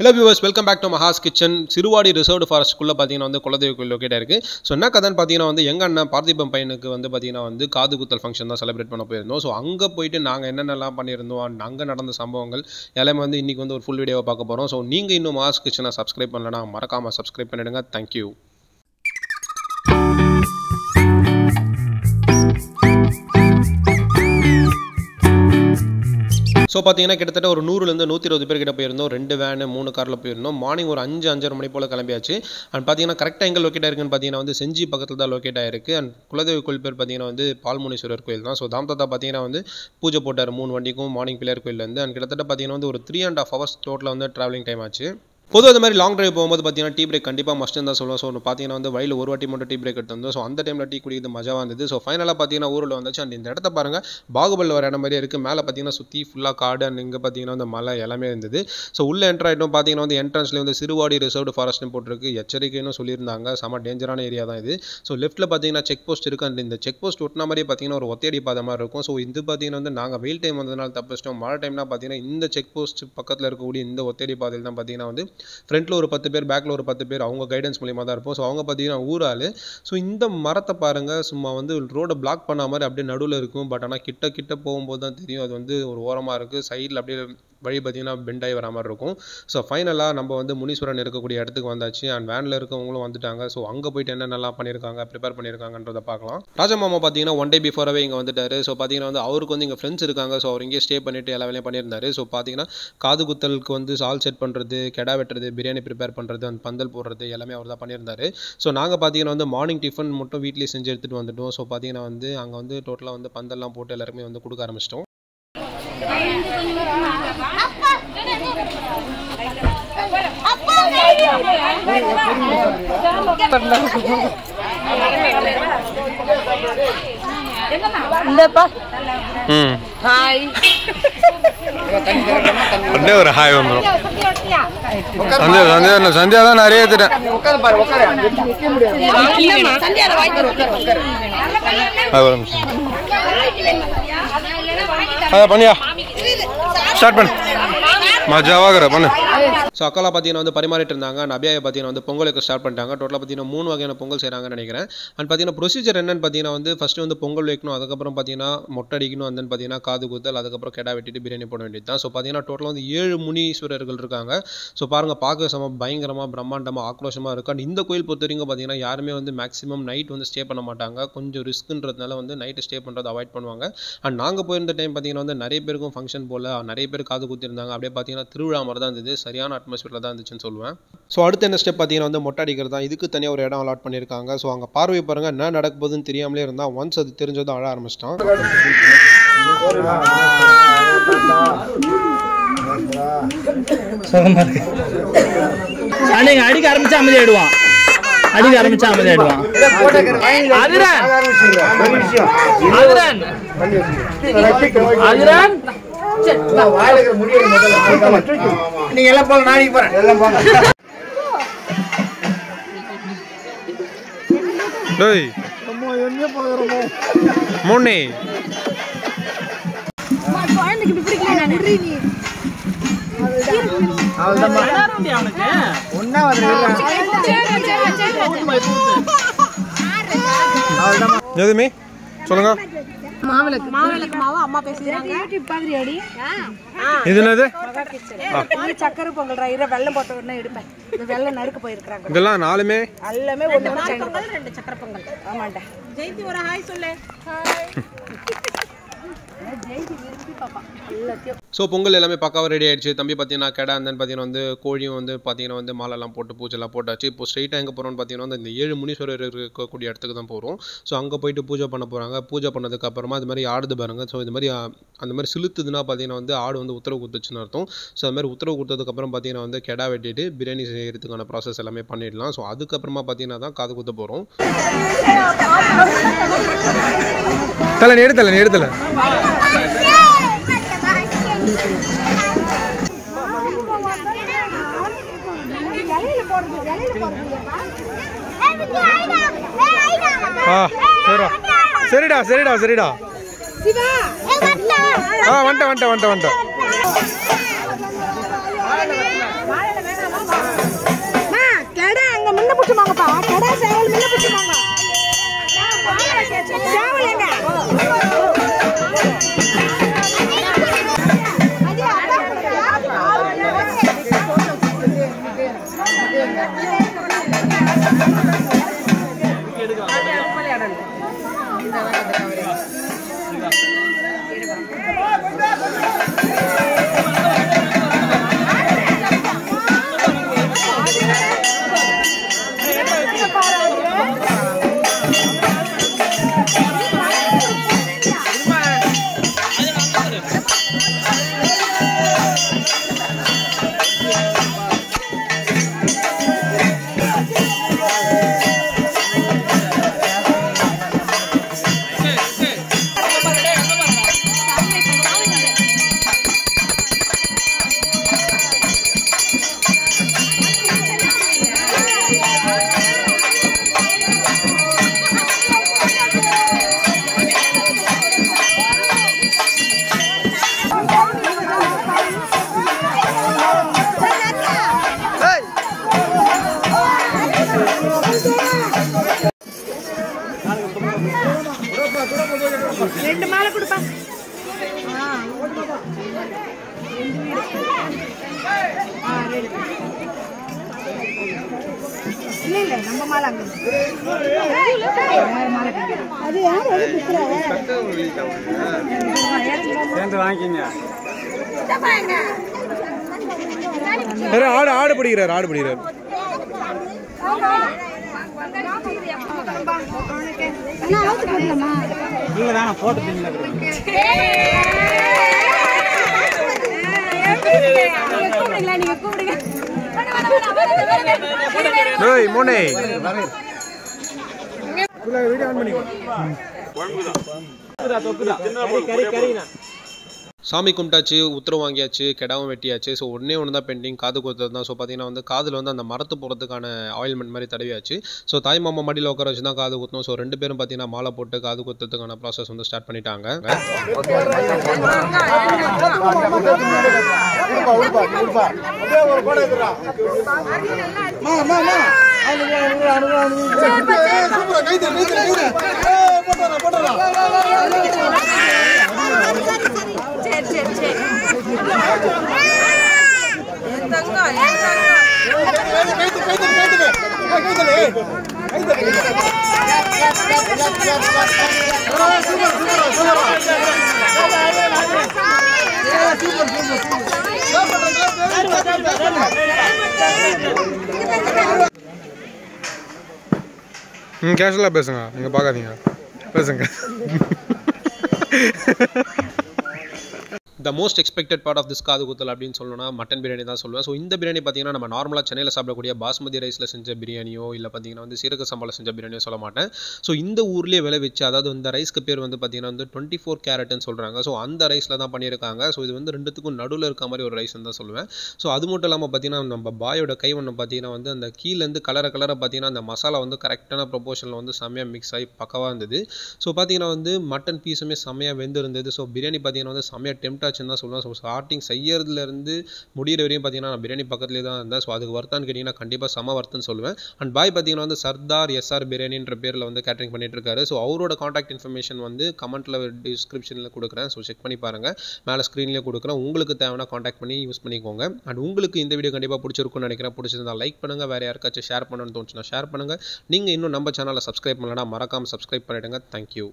Hello viewers welcome back to Maha's kitchen Siruvadi reserved ஃபாரஸ்ட்குள்ளே பார்த்தீங்கன்னா வந்து குலதெய்வ கோயில் லொக்கேட் இருக்குது ஸோ என்ன கதைன்னு பார்த்தீங்கன்னா வந்து எங்கள் அண்ணன் பார்த்திபம் பையனுக்கு வந்து பார்த்தீங்கன்னா வந்து காது குத்தல் ஃபங்க்ஷன் தான் செலிப்ரேட் பண்ண போயிருந்தோம். ஸோ அங்கே போயிட்டு நாங்கள் என்னென்னலாம் பண்ணியிருந்தோம் அங்கே நடந்த சம்பவங்கள் எல்லாமே வந்து இன்றைக்கி வந்து ஒரு ஃபுல் வீடியோவை பார்க்க போகிறோம் ஸோ நீங்கள் இன்னும் மஹாஸ் கிச்சனை சப்ஸ்கிரைப் பண்ணலனா மறக்காமல் சப்ஸ்கிரைப் பண்ணிவிடுங்க தேங்க்யூ ஸோ பார்த்தீங்கன்னா கிட்டத்தட்ட ஒரு நூறுலேருந்து நூற்றி இருபது பேர் கிட்ட போயிருந்தோம். ரெண்டு வேனு மூணு காரில் போயிருந்தோம். மார்னிங் ஒரு அஞ்சு அஞ்சரை மணி போல் கிளம்பியாச்சு. அண்ட் பார்த்தீங்கன்னா கரெக்டாக எங்கே லொக்கேட் ஆயிருக்குன்னு பார்த்தீங்கன்னா வந்து செஞ்சி பக்கத்தில் தான் லொக்கேட் ஆயிருக்கு. அண்ட் குலதெய்வ கோயில் பேர் பார்த்தீங்கன்னா வந்து பால்முனீஸ்வரர் கோயில் தான். ஸோ தாம்தாத்தா பார்த்தீங்கன்னா வந்து பூஜை போட்டார். மூணு வண்டிக்கும் மார்னிங் பிள்ளையார் கோயிலேருந்து அண்ட் கிட்டத்தட்ட பார்த்தீங்கன்னா வந்து ஒரு த்ரீ அண்ட் ஹாஃப் ஹவர்ஸ் டோட்டலாக வந்து ட்ராவலிங் டைம் ஆச்சு. பொதுவாக இந்த மாதிரி லாங் டிரைவ் போகும்போது பார்த்தீங்கன்னா டீ பிரேக் கண்டிப்பாக மஸ்ட் தான் சொல்லுவோம். ஸோ பார்த்தீங்கன்னா வந்து வயலில் ஒரு வாட்டி மட்டும் டீ பிரேக் எடுத்து வந்தோம். ஸோ அந்த டைமில் டீ குடிக்கிறது மஜாவாக இருந்தது. ஸோ ஃபைனலாக பார்த்தீங்கன்னா ஊரில் வந்துச்சு. அண்ட் இந்த இடத்த பாருங்கள் பாகுபலில் வர இடம் மாதிரியே இருக்குது மேலே பார்த்தீங்கன்னா சுற்றி ஃபுல்லாக காடு அண்ட் இங்கே பார்த்தீங்கன்னா அந்த மலை எல்லாமே இருந்தது. ஸோ உள்ள என்ட்ரு ஆகிட்டோம் பார்த்தீங்கன்னா வந்து என்ட்ரன்ஸ்லேயே வந்து சிறுவாடி ரிசர்வ்டு ஃபாரஸ்ட்னு போட்டிருக்கு. எச்சரிக்கைன்னு சொல்லியிருந்தாங்க. செம டேஞ்சரான ஏரியா தான் இது. ஸோ லெஃப்ட்டில் பார்த்தீங்கன்னா செக் போஸ்ட் இருக்குது அண்ட் இந்த செக் போஸ்ட் ஒட்டின மாதிரியே பார்த்தீங்கன்னா ஒரு ஒத்தையடி பாதை மாதிரி இருக்கும். ஸோ இது பார்த்தீங்கன்னா வந்து நாங்கள் வெயில் டைம் வந்ததுனால தப்பிச்சிட்டோம். மழை டைம்னா பார்த்தீங்கன்னா இந்த செக் போஸ்ட் பக்கத்தில் இருக்கக்கூடிய இந்த ஒத்தையடி பாதையில் தான் பார்த்தீங்கன்னா வந்து ஃப்ரண்ட்டில் ஒரு பத்து பேர் பேக்கில் ஒரு பத்து பேர் அவங்க கைடன்ஸ் மூலியமாக தான் இருப்போம். ஸோ அவங்க பார்த்தீங்கன்னா ஊராள். ஸோ இந்த மரத்தை பாருங்கள் சும்மா வந்து ரோடை பிளாக் பண்ண மாதிரி அப்படியே நடுவில் இருக்கும். பட் ஆனால் கிட்ட கிட்ட போகும்போது தான் தெரியும். அது வந்து ஒரு ஓரமாக இருக்குது சைடில் அப்படியே வழி பார்த்தீங்கன்னா பெண்டாகி வர மாதிரி இருக்கும். ஸோ ஃபைனலாக நம்ம வந்து முனீஸ்வரன் இருக்கக்கூடிய இடத்துக்கு வந்தாச்சு. அண்ட் வேனில் இருக்கவங்களும் வந்துட்டாங்க. ஸோ அங்கே போயிட்டு என்னென்னலாம் பண்ணியிருக்காங்க ப்ரிப்பேர் பண்ணியிருக்காங்கன்றதை பார்க்கலாம். ராஜமாமா பார்த்தீங்கன்னா ஒன் டே பிஃபோரவே இங்கே வந்துட்டார். ஸோ பார்த்தீங்கன்னா வந்து அவருக்கு வந்து இங்கே ஃப்ரெண்ட்ஸ் இருக்காங்க. ஸோ அவர் இங்கே ஸ்டே பண்ணிட்டு எல்லா வேலையும் பண்ணியிருந்தார். ஸோ பார்த்தீங்கன்னா காது குத்தலுக்கு வந்து சால் செட் பண்ணுறது கெடா வெட்டுறது பிரியாணி ப்ரிப்பேர் பண்ணுறது அந்த பந்தல் போடுறது எல்லாமே அவர் தான் பண்ணியிருந்தார். ஸோ நாங்கள் பார்த்தீங்கன்னா வந்து மார்னிங் டிஃபன் மட்டும் வீட்லேயே செஞ்சு எடுத்துகிட்டு வந்துட்டோம். ஸோ பார்த்தீங்கன்னா வந்து அங்கே வந்து டோட்டலாக வந்து பந்தல்லாம் போட்டு எல்லாருமே வந்து கொடுக்க ஆரம்பிச்சிட்டோம். உடனே ஒரு ஹாய் வந்துடும் சந்தியா சந்தியா சந்தியா தான் நிறைய அது ஒரு நிமிஷம். அதை பண்ணியா. ஸ்டார்ட் பண்ணு. மஜாவாகிற பண்ணு. ஸோ அக்காலாம் பார்த்தீங்கன்னா வந்து பரிமாறிட்டு இருந்தாங்க. நபியாயை பார்த்தீங்கன்னா வந்து பொங்கலுக்கு ஸ்டார்ட் பண்ணிட்டாங்க. டோட்டலாக பார்த்தீங்கன்னா மூணு வகையான பொங்கல் செய்கிறாங்கன்னு நினைக்கிறேன். அண்ட் பார்த்தீங்கன்னா ப்ரொசீஜர் என்னன்னு பார்த்தீங்கன்னா வந்து ஃபஸ்ட்டு வந்து பொங்கல் வைக்கணும். அதுக்கப்புறம் பார்த்தீங்கன்னா மொட்டை அடிக்கணும். And பார்த்தீங்கன்னா காது குத்தல். அதுக்கப்புறம் கெடா வெட்டிட்டு பிரியாணி போட வேண்டியது தான். ஸோ பார்த்தீங்கன்னா டோட்டலாக வந்து ஏழு முனீஸ்வரர்கள் இருக்காங்க. ஸோ பாருங்கள் பார்க்க செம பயங்கரமாக பிரம்மாண்டமாக ஆக்ரோஷமாக இருக்கும் அண்ட் இந்த கோயில் பொறுத்த வரைக்கும் பார்த்தீங்கன்னா யாருமே வந்து மேக்ஸிமம் நைட் வந்து ஸ்டே பண்ண மாட்டாங்க. கொஞ்சம் ரிஸ்க்குன்றதுனால வந்து நைட்டு ஸ்டே பண்ணுறது அவாய்ட் பண்ணுவாங்க. அண்ட் நாங்கள் போயிருந்த டைம் பார்த்தீங்கன்னா வந்து நிறைய பேருக்கும் ஃபங்க்ஷன் போல் நிறைய பேர் காது குத்திருந்தாங்க. அப்படியே பார்த்தீங்கன்னா திருவிழா மாதிரி தான் இருந்தது. சரியான அட்மாஸ்பியரில் தான் இருந்துச்சுன்னு சொல்லுவேன். ஸோ அடுத்த என்ன ஸ்டெப் பார்த்தீங்கன்னா வந்து மொட்டை அடிக்கிறது தான். இதுக்கு தனியாக ஒரு இடம் அலாட் பண்ணியிருக்காங்க. ஸோ அங்கே பார்வை பாருங்கள் என்ன நடக்க போகுதுன்னு தெரியாமலே இருந்தால் ஒன்ஸ் அது தெரிஞ்சதும் அழ ஆரம்பிச்சிட்டான். அடிக்க ஆரம்பிச்சா அமைதி ஆயிடுவான் அடிக்க ஆரம்பிச்சா அமைதி ஆயிடுவான் அதிரன்! அதிரன்! அதிரன்! நீங்க எல்லாம் போல நாளைக்கு போறேன். எல்லாம் போங்க. டேய். அவனுக்கு. எதுவுமே சொல்லுங்க. மாவிளக்கு. மாவிளக்கு மாவு அம்மா பேசுறாங்க இது என்னது? சக்கரை பொங்கல் ரயில வெள்ளம் போட்ட உடனே எடுப்பேன் இந்த வெள்ளம் நறுக்க போயிருக்கிறாங்க. இதெல்லாம் நாலுமே? எல்லாமே ஒண்ணு பொங்கல் ரெண்டு சக்கரை பொங்கல். ஆமாண்டா. ஜெயந்தி ஒரு ஹாய் சொல்லு. ஸோ பொங்கல் எல்லாமே பக்காவாக ரெடி ஆயிடுச்சு. தம்பி பார்த்தீங்கன்னா கடை அந்த பார்த்தீங்கன்னா வந்து கோழியும் வந்து பார்த்தீங்கன்னா வந்து மாலைலாம் போட்டு பூஜைலாம் போட்டாச்சு. இப்போ ஸ்ட்ரெயிட்டாக எங்கே போகிறோம்னு பார்த்தீங்கன்னா இந்த ஏழு முனீஸ்வரர் இருக்கக்கூடிய இடத்துக்கு தான் போகிறோம் ஸோ அங்கே போயிட்டு பூஜை பண்ண போகிறாங்க பூஜை பண்ணதுக்கு அப்புறமா இது மாதிரி ஆடுது பாருங்க. ஸோ இது மாதிரி அந்த மாதிரி சிலுத்துதுன்னா பார்த்தீங்கன்னா வந்து ஆடு வந்து உத்தரவு கொடுத்துச்சுன்னு அர்த்தம். ஸோ அது மாதிரி உத்தரவு கொடுத்ததுக்கப்புறம் பார்த்தீங்கன்னா வந்து கெடா வெட்டிட்டு பிரியாணி செய்யறதுக்கான ப்ராசஸ் எல்லாமே பண்ணிடலாம். ஸோ அதுக்கப்புறமா பார்த்தீங்கன்னா தான் காது குத்த போகிறோம் ತಲೆ ನೀಡು ತಲೆ ನೀಡು ತಲೆ ஆ சரிடா. சரிடா சரிடா சரிடா. ஆ வந்துட்ட வந்துட்ட வந்துட்ட வந்துட்ட கடை அங்க முன்ன பிடிச்சுமாங்கப்பா கடை செயல் முன்ன பிடிச்சுமாங்க ரெண்டு மாலை கொடுப்பா ஆ. ரெண்டு. ஆ, ரெண்டு. இல்ல இல்ல நம்ம மாலை அங்க மாலை. அது யார்? சேர்ந்து வாங்கிக்கங்க ஆடு ஆடு பிடிக்கிறார் ஆடு பிடிக்கிறார் நீங்க தானே போட்டு தின்னு கூப்பிடுங்களா நீங்க கூப்பிடுங்க ஏய் மோனே சாமி கும்பிட்டாச்சு உத்தரவு வாங்கியாச்சு கெடாவும் வெட்டியாச்சு ஸோ ஒன்றே ஒன்று தான் பெண்டிங் காது குத்துறது தான் ஸோ பார்த்தீங்கன்னா வந்து காதில் வந்து அந்த மரத்து போகிறதுக்கான ஆயில்மெண்ட் மாதிரி தடவியாச்சு ஸோ தாய் மாமா மடியில் உட்கார வச்சு தான் காது குத்தணும் ஸோ ரெண்டு பேரும் பார்த்தீங்கன்னா மாலை போட்டு காது குத்துறதுக்கான ப்ராசஸ் வந்து ஸ்டார்ட் பண்ணிட்டாங்க சரி சரி சரி என் தங்கம் என் தங்கம் ம் கேஷுவலாக பேசுங்க நீங்கள் பார்க்காதீங்க பேசுங்க the most expected part of this காது குத்தல் அப்படின்னு சொல்லணும்னா மட்டன் பிரியாணி தான் சொல்லுவேன். ஸோ இந்த பிரியாணி பார்த்தீங்கன்னா நம்ம நார்மலாக சென்னையில் சாப்பிடக்கூடிய பாஸ்மதி ரைஸில் செஞ்ச பிரியாணியோ இல்லை பார்த்தீங்கன்னா வந்து சீரக சம்பாவில் செஞ்ச பிரியாணியோ சொல்ல மாட்டேன். ஸோ இந்த ஊர்லேயே விளைவிச்சு அதாவது இந்த ரைஸ்க்கு பேர் வந்து பார்த்தீங்கன்னா வந்து டுவெண்ட்டி ஃபோர் கேரட்னு சொல்கிறாங்க ஸோ அந்த ரைஸில் தான் பண்ணியிருக்காங்க. ஸோ இது வந்து ரெண்டுத்துக்கும் நடுவில் இருக்க மாதிரி ஒரு ரைஸ் தான் சொல்லுவேன். ஸோ அது மட்டும் இல்லாமல் பார்த்தீங்கன்னா நம்ம பாயோட கை ஒன்று பார்த்தீங்கன்னா வந்து அந்த கீழேருந்து கலரை கலரை பார்த்தீங்கன்னா அந்த மசாலா வந்து கரெக்டான ப்ரொபோஷனில் வந்து செம்மையாக மிக்ஸ் ஆகி பக்கவாக இருந்தது. ஸோ பார்த்தீங்கன்னா வந்து மட்டன் பீஸுமே செம்மையாக வெந்திருந்தது. ஸோ பிரியாணி பார்த்தீங்கன்னா வந்து செம்மையாக டெம்டாக ஆச்சுன்னு தான் சொல்லுவேன் ஸோ ஸ்டார்டிங் செய்யறதுலேருந்து முடிகிற வரையும் பார்த்தீங்கன்னா நான் பிரியாணி பக்கத்துலேயே தான் இருந்தேன். ஸோ அதுக்கு வர்த்தான்னு கேட்டிங்கன்னா கண்டிப்பாக செம வர்த்துன்னு சொல்லுவேன். அண்ட் பாய் பார்த்தீங்கன்னா வந்து சர்தார் எஸ்ஆர் பிரியாணின்ற பேரில் வந்து கேட்டரிங் பண்ணிட்டு இருக்காரு. ஸோ அவரோட காண்டாக்ட் இன்ஃபர்மேஷன் வந்து கமெண்ட்டில் டிஸ்கிரிப்ஷனில் கொடுக்குறேன். ஸோ செக் பண்ணி பாருங்கள் மேலே ஸ்க்ரீன்லேயே கொடுக்குறேன். உங்களுக்கு தேவைன்னா காண்டாக்ட் பண்ணி யூஸ் பண்ணிக்கோங்க. அண்ட் உங்களுக்கு இந்த வீடியோ கண்டிப்பாக பிடிச்சிருக்கும்னு நினைக்கிறேன். பிடிச்சிருந்தா லைக் பண்ணுங்கள் வேறு யாருக்காச்சும் ஷேர் பண்ணணும்னு தோணுச்சுன்னா ஷேர் பண்ணுங்கள் நீங்கள் இன்னும் நம்ம சேனலை சப்ஸ்கிரைப் பண்ணலன்னா மறக்காமல் சப்ஸ்கிரைப் பண்ணிவிடுங்க தேங்க்யூ